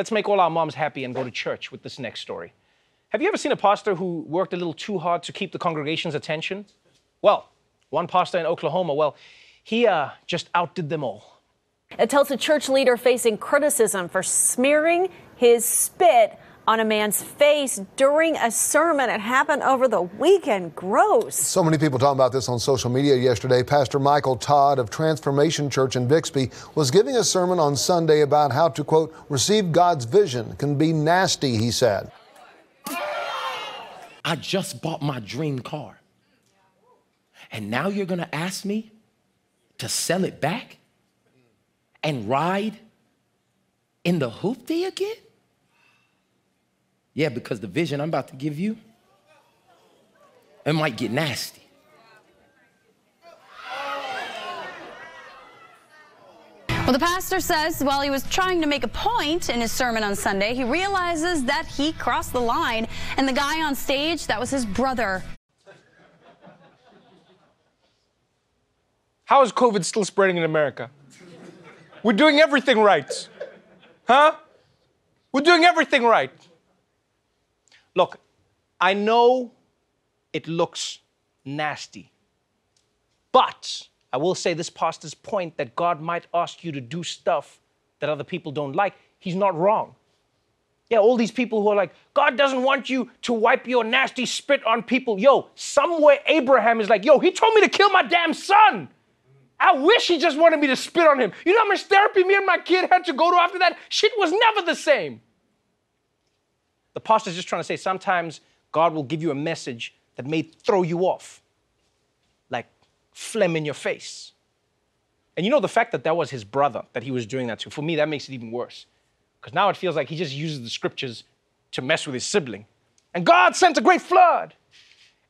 Let's make all our moms happy and go to church with this next story. Have you ever seen a pastor who worked a little too hard to keep the congregation's attention? Well, one pastor in Oklahoma, well, he uh, just outdid them all. It tells a church leader facing criticism for smearing his spit on a man's face during a sermon. It happened over the weekend. Gross. So many people talking about this on social media yesterday. Pastor Michael Todd of Transformation Church in Bixby was giving a sermon on Sunday about how to, quote, receive God's vision can be nasty, he said. I just bought my dream car. And now you're going to ask me to sell it back and ride in the hoopty again? Yeah, because the vision I'm about to give you, it might get nasty. Well, the pastor says while he was trying to make a point in his sermon on Sunday, he realizes that he crossed the line, and the guy on stage, that was his brother. How is COVID still spreading in America? We're doing everything right. Huh? We're doing everything right. Look, I know it looks nasty, but I will say this pastor's point that God might ask you to do stuff that other people don't like, he's not wrong. Yeah, all these people who are like, God doesn't want you to wipe your nasty spit on people. Yo, somewhere Abraham is like, yo, he told me to kill my damn son. I wish he just wanted me to spit on him. You know how much therapy me and my kid had to go to after that? Shit was never the same. The pastor's just trying to say sometimes God will give you a message that may throw you off, like phlegm in your face. And you know, the fact that that was his brother that he was doing that to, for me, that makes it even worse. Because now it feels like he just uses the scriptures to mess with his sibling. And God sent a great flood.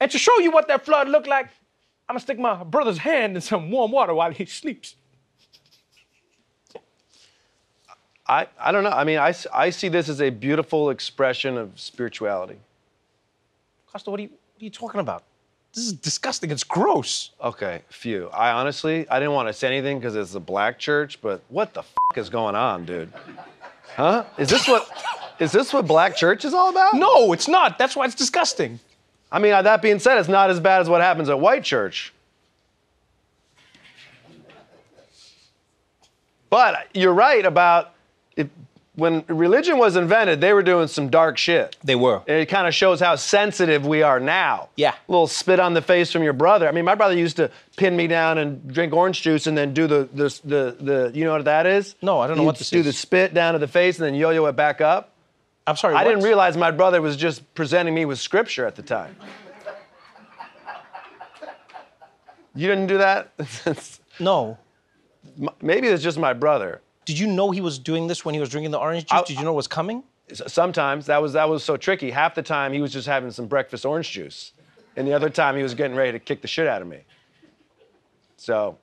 And to show you what that flood looked like, I'm gonna stick my brother's hand in some warm water while he sleeps. I, I don't know. I mean, I, I see this as a beautiful expression of spirituality. Kosta, what are you, what are you talking about? This is disgusting. It's gross. Okay, phew. I honestly, I didn't want to say anything because it's a black church, but what the f- is going on, dude? Huh? Is this what, is this what black church is all about? No, it's not. That's why it's disgusting. I mean, uh, that being said, it's not as bad as what happens at white church. But uh, you're right about when religion was invented, they were doing some dark shit. They were. And it kind of shows how sensitive we are now. Yeah. A little spit on the face from your brother. I mean, my brother used to pin me down and drink orange juice and then do the the the, the you know what that is? No, I don't know He'd what this do is. the spit down to the face and then yo-yo it back up. I'm sorry. I what? didn't realize my brother was just presenting me with scripture at the time. you didn't do that? No. Maybe it's just my brother. Did you know he was doing this when he was drinking the orange juice? I- Did you know it was coming? Sometimes that was that was so tricky. Half the time he was just having some breakfast orange juice, and the other time he was getting ready to kick the shit out of me. So